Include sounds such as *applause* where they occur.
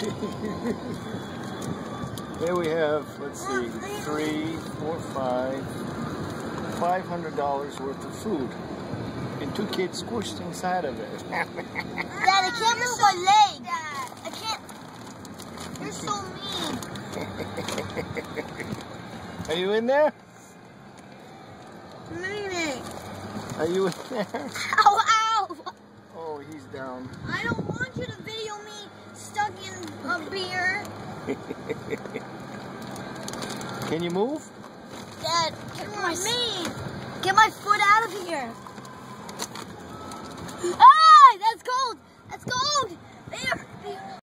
*laughs* Here we have, let's see, three, four, five, five hundred dollars worth of food, and two kids squished inside of it. *laughs* Dad, I can't move my leg. I can't. You're so mean. Are you in there? Meaning. Are you in there? Ow, ow. Oh, he's down. I don't want you to video me stuck in beer. Can you move? Dad, get my me. Get my foot out of here.